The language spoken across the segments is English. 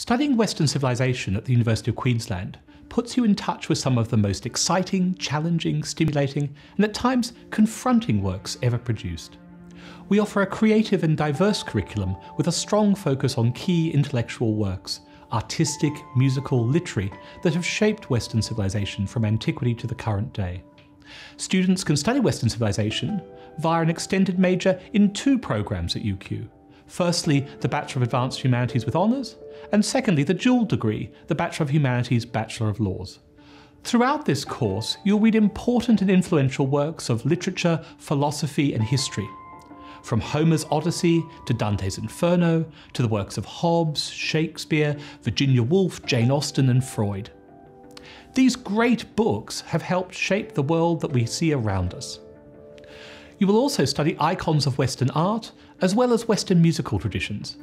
Studying Western civilization at the University of Queensland puts you in touch with some of the most exciting, challenging, stimulating, and at times confronting works ever produced. We offer a creative and diverse curriculum with a strong focus on key intellectual works, artistic, musical, literary, that have shaped Western civilization from antiquity to the current day. Students can study Western civilization via an extended major in two programs at UQ. Firstly, the Bachelor of Advanced Humanities with Honours, and secondly, the dual degree, the Bachelor of Humanities, Bachelor of Laws. Throughout this course, you'll read important and influential works of literature, philosophy, and history. From Homer's Odyssey to Dante's Inferno to the works of Hobbes, Shakespeare, Virginia Woolf, Jane Austen, and Freud. These great books have helped shape the world that we see around us. You will also study icons of Western art, as well as Western musical traditions.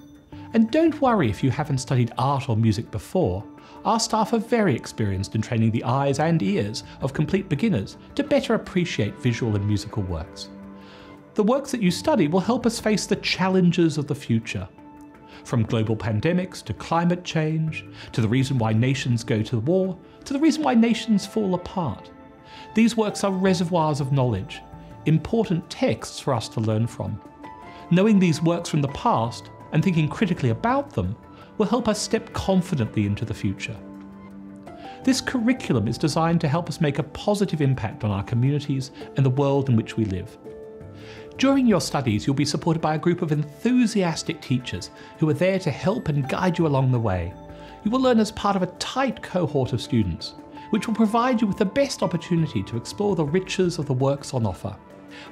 And don't worry if you haven't studied art or music before. Our staff are very experienced in training the eyes and ears of complete beginners to better appreciate visual and musical works. The works that you study will help us face the challenges of the future. From global pandemics to climate change, to the reason why nations go to war, to the reason why nations fall apart. These works are reservoirs of knowledge, important texts for us to learn from. Knowing these works from the past and thinking critically about them will help us step confidently into the future. This curriculum is designed to help us make a positive impact on our communities and the world in which we live. During your studies, you'll be supported by a group of enthusiastic teachers who are there to help and guide you along the way. You will learn as part of a tight cohort of students, which will provide you with the best opportunity to explore the riches of the works on offer.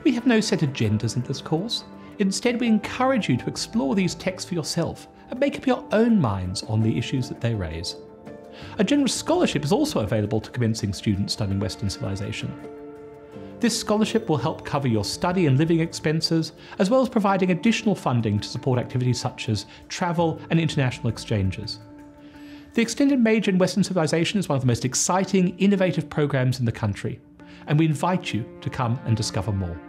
We have no set agendas in this course. Instead, we encourage you to explore these texts for yourself and make up your own minds on the issues that they raise. A generous scholarship is also available to commencing students studying Western civilization. This scholarship will help cover your study and living expenses, as well as providing additional funding to support activities such as travel and international exchanges. The Extended Major in Western Civilization is one of the most exciting, innovative programs in the country, and we invite you to come and discover more.